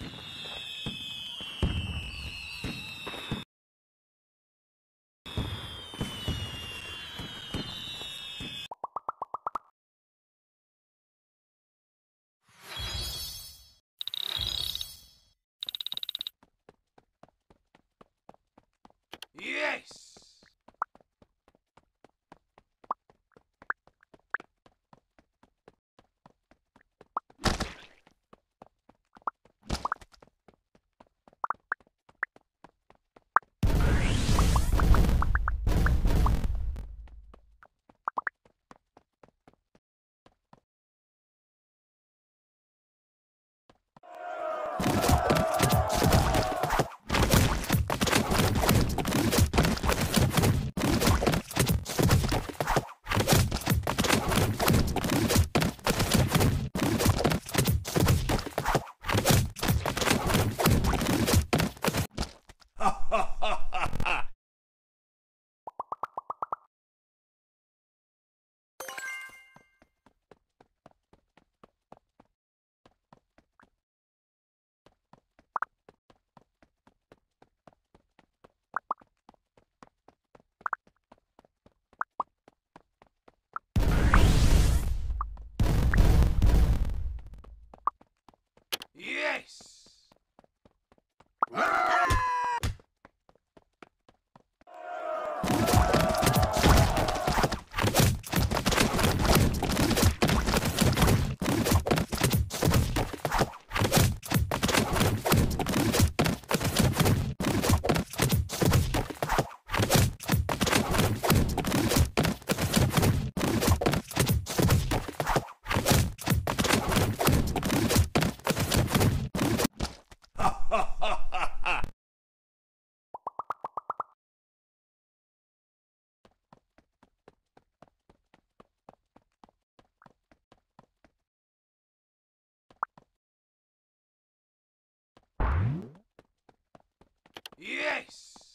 Yes! Yes! Yes!